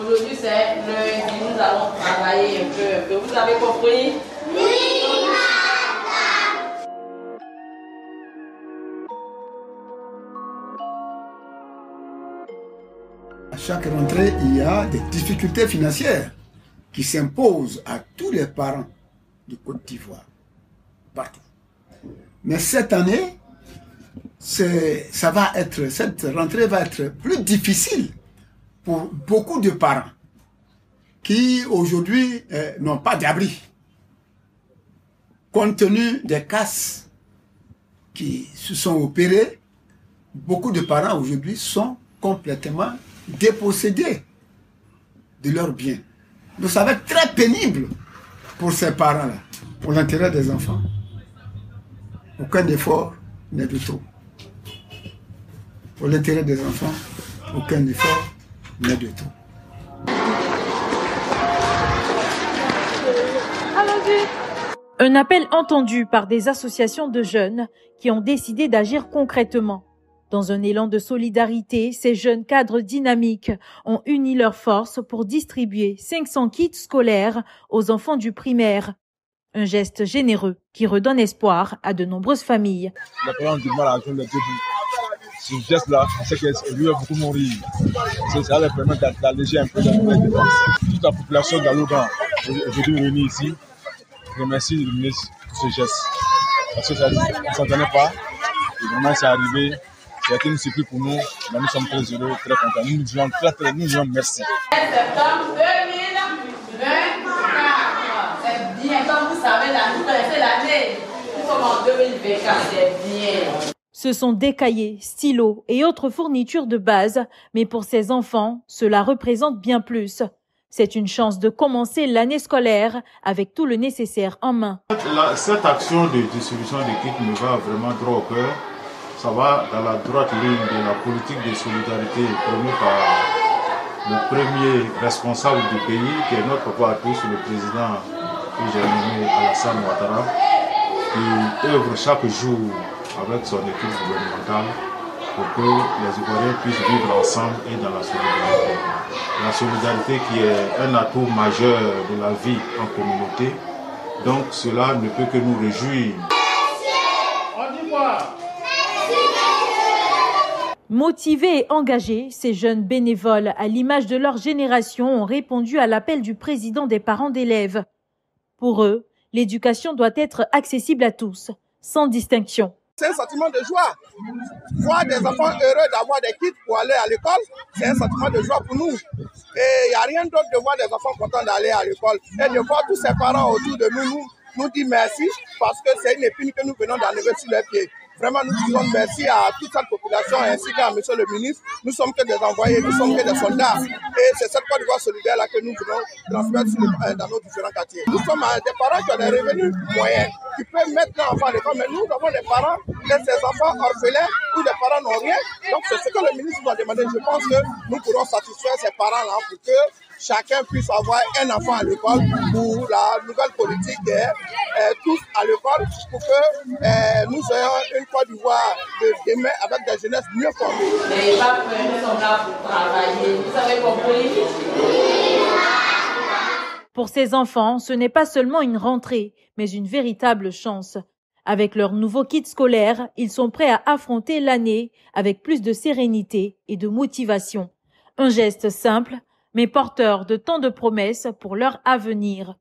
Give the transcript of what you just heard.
Aujourd'hui, c'est lundi. Nous allons travailler un peu. Que vous avez compris? Oui, madame. À chaque rentrée, il y a des difficultés financières qui s'imposent à tous les parents du Côte d'Ivoire, partout. Mais cette année, ça va être, cette rentrée va être plus difficile pour beaucoup de parents qui aujourd'hui euh, n'ont pas d'abri. Compte tenu des casses qui se sont opérées, beaucoup de parents aujourd'hui sont complètement dépossédés de leurs biens. Donc ça va être très pénible pour ces parents-là, pour l'intérêt des enfants. Aucun effort n'est de trop. Pour l'intérêt des enfants, aucun effort de. Un appel entendu par des associations de jeunes qui ont décidé d'agir concrètement. Dans un élan de solidarité, ces jeunes cadres dynamiques ont uni leurs forces pour distribuer 500 kits scolaires aux enfants du primaire. Un geste généreux qui redonne espoir à de nombreuses familles. Ce geste-là, c'est que lui a beaucoup mourir. Ça leur permet d'alléger un peu la Toute la population d'Alougan, aujourd'hui réunie ici, remercie le ministre pour ce geste. Parce que ça ne s'entendait pas. Et vraiment, c'est arrivé. C'était une surprise pour nous. Nous sommes très heureux, très contents. Nous nous disons très, très, nous disons merci. septembre 2024. C'est bien. Comme vous savez, nouvelle, c'est l'année. Nous sommes en 2024. C'est bien. Ce sont des cahiers, stylos et autres fournitures de base, mais pour ces enfants, cela représente bien plus. C'est une chance de commencer l'année scolaire avec tout le nécessaire en main. cette action de distribution des kits me va vraiment droit au cœur. Ça va dans la droite ligne de la politique de solidarité promue par le premier responsable du pays, qui est notre papa tous, le président que j'ai nommé Alassane Ouattara, qui œuvre chaque jour avec son équipe gouvernementale pour que les Ivoiriens puissent vivre ensemble et dans la solidarité. La solidarité qui est un atout majeur de la vie en communauté. Donc cela ne peut que nous réjouir. Motivés et engagés, ces jeunes bénévoles, à l'image de leur génération, ont répondu à l'appel du président des parents d'élèves. Pour eux, l'éducation doit être accessible à tous, sans distinction. C'est un sentiment de joie. Voir des enfants heureux d'avoir des kits pour aller à l'école, c'est un sentiment de joie pour nous. Et il n'y a rien d'autre de voir des enfants contents d'aller à l'école. Et de voir tous ces parents autour de nous, nous, dire merci parce que c'est une épine que nous venons d'enlever sur les pieds. Vraiment, nous disons merci à toute cette population ainsi qu'à Monsieur le ministre. Nous sommes que des envoyés, nous sommes que des soldats. Et c'est cette Côte d'Ivoire solidaire-là que nous voulons transmettre euh, dans nos différents quartiers. Nous sommes des parents qui ont des revenus moyens, qui peuvent mettre leurs enfants à l'école, mais nous avons des parents et ces enfants orphelins où les parents n'ont rien. Donc c'est ce que le ministre nous a demandé. Je pense que nous pourrons satisfaire ces parents-là pour que chacun puisse avoir un enfant à l'école pour la nouvelle politique euh, tous à l'école pour que euh, nous ayons une Côte d'Ivoire de demain avec des jeunesses mieux formées. Les nous sont là pour travailler. Vous avez compris? Pour ces enfants, ce n'est pas seulement une rentrée, mais une véritable chance. Avec leur nouveau kit scolaire, ils sont prêts à affronter l'année avec plus de sérénité et de motivation. Un geste simple, mais porteur de tant de promesses pour leur avenir.